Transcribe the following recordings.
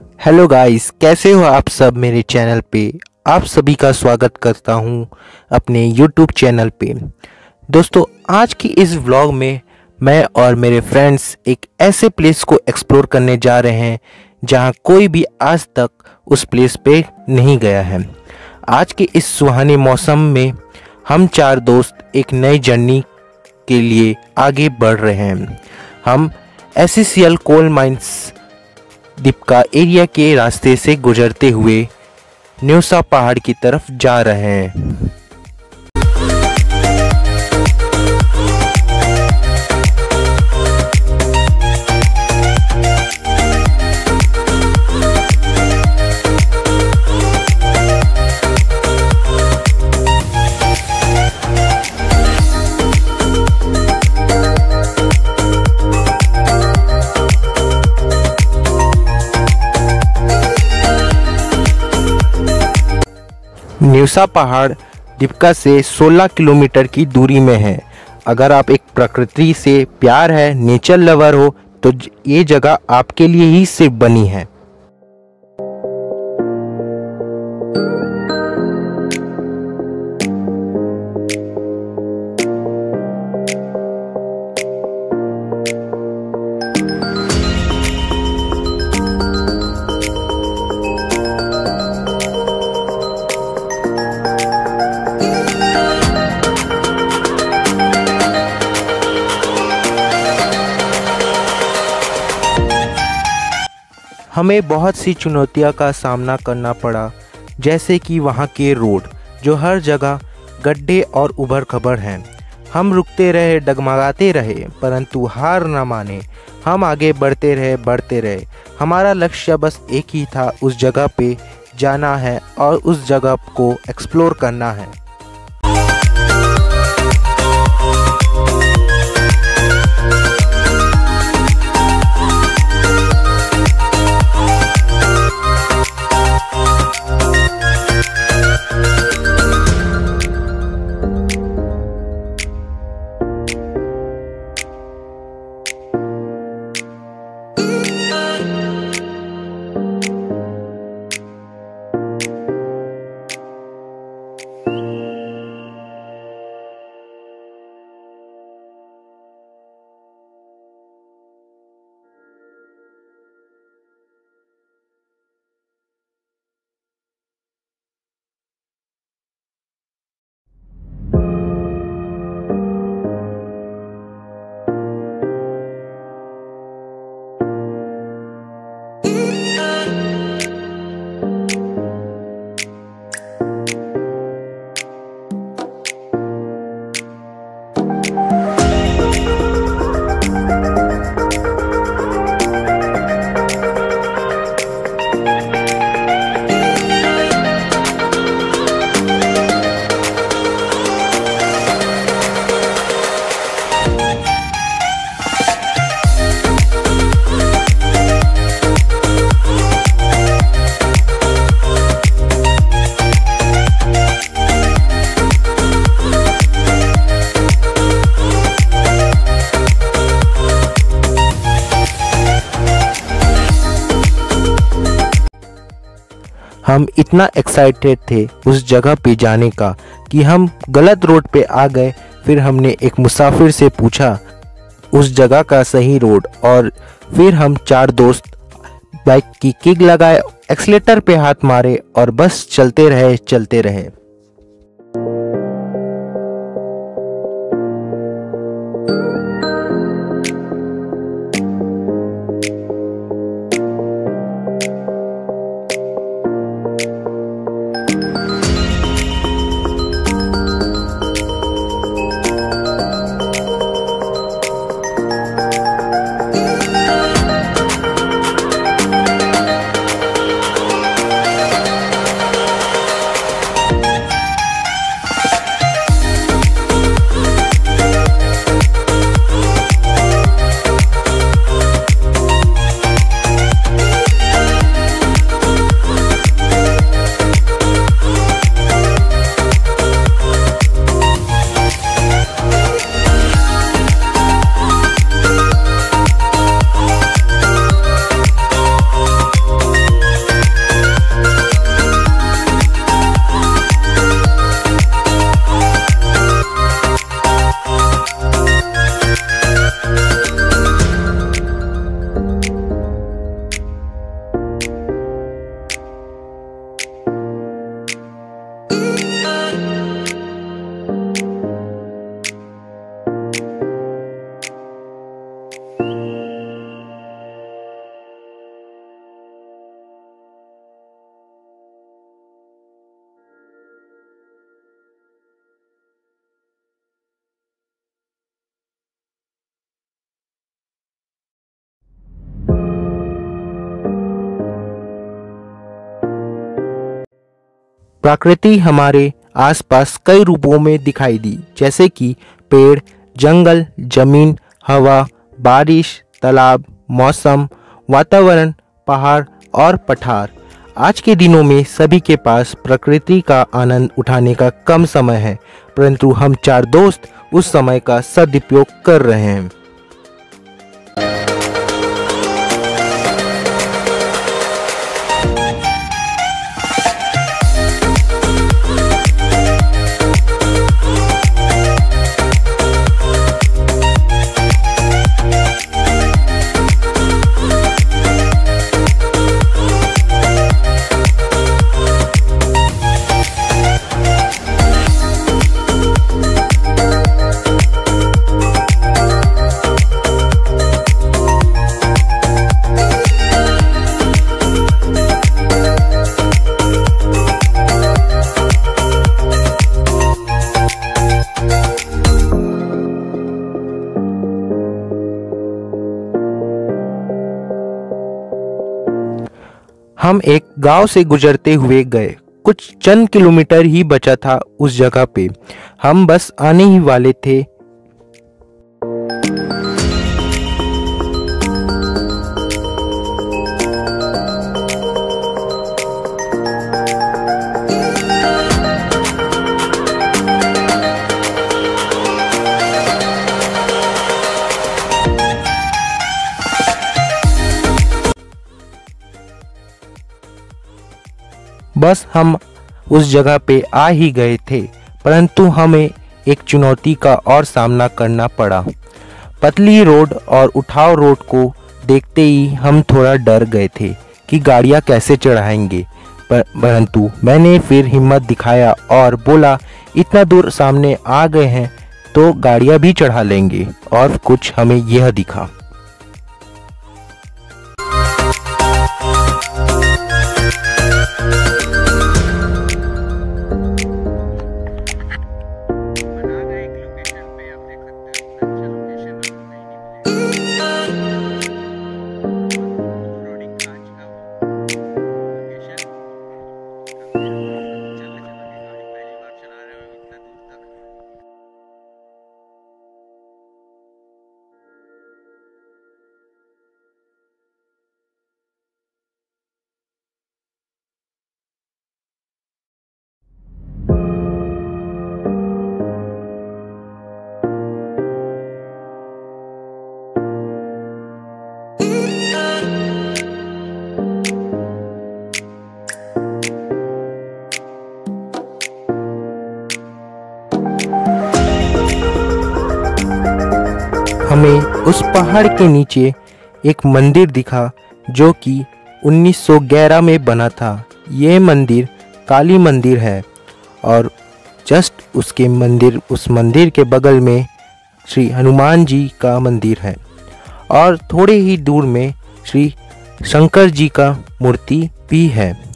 Hello guys कैसे हो आप सब मेरे चैनल पे? आप सभी का स्वागत करता हूँ अपने यूट्यूब चैनल पे। दोस्तों, आज की इस व्लॉग में मैं और मेरे फ्रेंड्स एक ऐसे प्लेस को एक्सप्लोर करने जा रहे हैं, जहाँ कोई भी आज तक उस प्लेस पे नहीं गया है। आज के इस सुहाने मौसम में हम चार दोस्त एक नई जर्नी के लिए आगे बढ़ रहे हैं। हम S C coal mines Dipka area के रास्ते से गुजरते हुए न्यूसा पहाड़ की तरफ़ जा रहे हैं। न्यूसा पहाड़ डिपका से 16 किलोमीटर की दूरी में है। अगर आप एक प्रकृति से प्यार है, नेचर लवर हो तो ये जगह आपके लिए ही सिर्फ़ बनी है। हमें बहुत सी चुनौतियों का सामना करना पड़ा, जैसे कि वहाँ के रोड, जो हर जगह गड्ढे और उभर खबर हैं। हम रुकते रहे, डगमगाते रहे, परंतु हार न माने। हम आगे बढ़ते रहे बढ़ते रहे। हमारा लक्ष्य बस एक ही था, उस जगह पे जाना है और उस जगह को एक्सप्लोर करना है। हम इतना एक्साइटेड थे उस जगह पे जाने का कि हम गलत रोड पे आ गए। फिर हमने एक मुसाफिर से पूछा, उस जगह का सही रोड और फिर हम चार दोस्त बाइक की किक लगाए एक्सलेटर पे हाथ मारे और बस चलते रहे चलते रहे। प्रकृति हमारे आसपास कई रूपों में दिखाई दी, जैसे कि पेड़, जंगल, ज़मीन, हवा, बारिश, तालाब, मौसम, वातावरण, पहाड़ और पठार। आज के दिनों में सभी के पास प्रकृति का आनंद उठाने का कम समय है, परंतु हम चार दोस्त उस समय का सदुपयोग कर रहे हैं। हम एक गाँव से गुजरते हुए गए। कुछ चंद किलोमीटर ही बचा था उस जगह पे। हम बस आने ही वाले थे। बस हम उस जगह पे आ ही गए थे, परंतु हमें एक चुनौती का और सामना करना पड़ा। पतली रोड और उठाव रोड को देखते ही हम थोड़ा डर गए थे कि गाड़ियाँ कैसे चढ़ाएँगे परंतु मैंने फिर हिम्मत दिखाया और बोला, इतना दूर सामने आ गए हैं तो गाड़ियाँ भी चढ़ा लेंगे। और कुछ हमें यह दिखा। पहाड़ के नीचे एक मंदिर दिखा, जो कि 1911 में बना था। ये मंदिर काली मंदिर है और जस्ट उसके मंदिर, उस मंदिर के बगल में श्री हनुमान जी का मंदिर है और थोड़े ही दूर में श्री शंकर जी का मूर्ति भी है।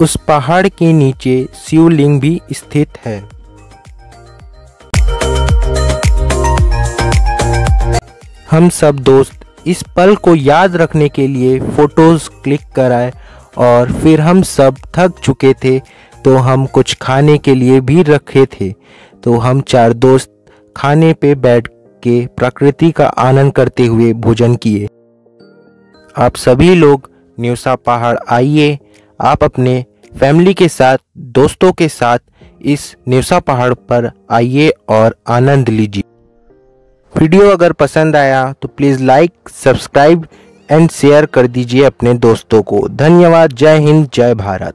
उस पहाड़ के नीचे शिवलिंग भी स्थित है। हम सब दोस्त, इस पल को याद रखने के लिए फ़ोटोज़ क्लिक कराए और फिर हम सब थक चुके थे तो हम कुछ खाने के लिए भी रखे थे। तो हम चार दोस्त खाने पे बैठ के प्रकृति का आनंद करते हुए भोजन किए। आप सभी लोग न्यूसा पहाड़ आइए। आप अपने फैमिली के साथ, दोस्तों के साथ इस निरसा पहाड़ पर आइए और आनंद लीजिए। वीडियो अगर पसंद आया तो please like, subscribe and share कर दीजिए अपने दोस्तों को। धन्यवाद। जय हिंद, जय भारत।